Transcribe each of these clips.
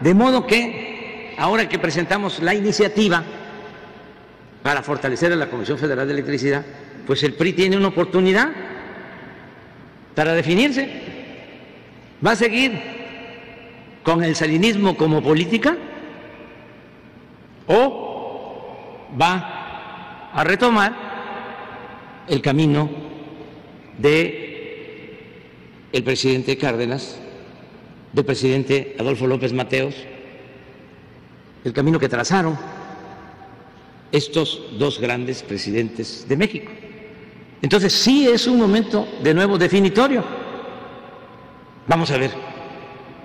De modo que ahora que presentamos la iniciativa para fortalecer a la Comisión Federal de Electricidad, pues el PRI tiene una oportunidad para definirse. ¿Va a seguir con el salinismo como política o va a retomar el camino de el presidente Cárdenas, del presidente Adolfo López Mateos, el camino que trazaron estos dos grandes presidentes de México. Entonces sí es un momento de nuevo definitorio. Vamos a ver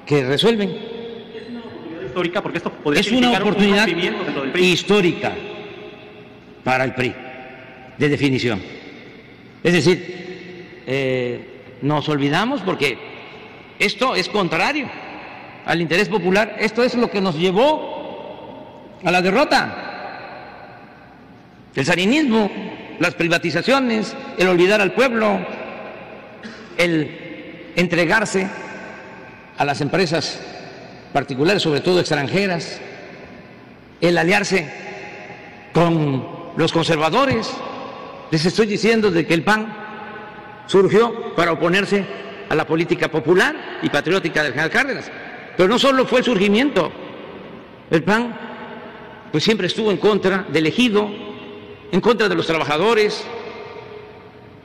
qué resuelven. Es una oportunidad histórica porque esto podría Es una un oportunidad histórica para el PRI de definición. Es decir, eh, nos olvidamos porque esto es contrario al interés popular, esto es lo que nos llevó a la derrota. El sarinismo, las privatizaciones, el olvidar al pueblo, el entregarse a las empresas particulares, sobre todo extranjeras, el aliarse con los conservadores. Les estoy diciendo de que el PAN surgió para oponerse a la política popular y patriótica del general Cárdenas. Pero no solo fue el surgimiento, el PAN pues siempre estuvo en contra del ejido, en contra de los trabajadores,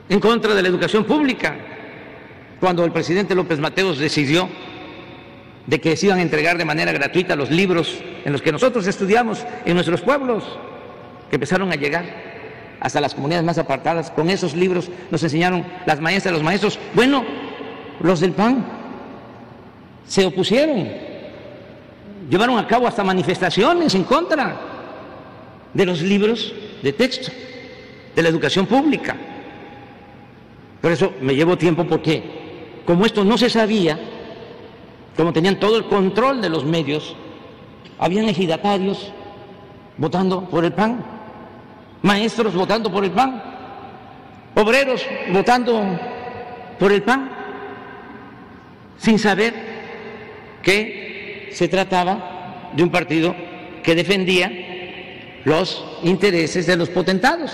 en contra de la educación pública. Cuando el presidente López Mateos decidió de que se iban a entregar de manera gratuita los libros en los que nosotros estudiamos en nuestros pueblos, que empezaron a llegar hasta las comunidades más apartadas. Con esos libros nos enseñaron las maestras, los maestros. Bueno, los del PAN se opusieron, llevaron a cabo hasta manifestaciones en contra de los libros de texto, de la educación pública. Por eso me llevo tiempo porque como esto no se sabía, como tenían todo el control de los medios, habían ejidatarios votando por el PAN, maestros votando por el PAN, obreros votando por el PAN, sin saber que se trataba de un partido que defendía los intereses de los potentados.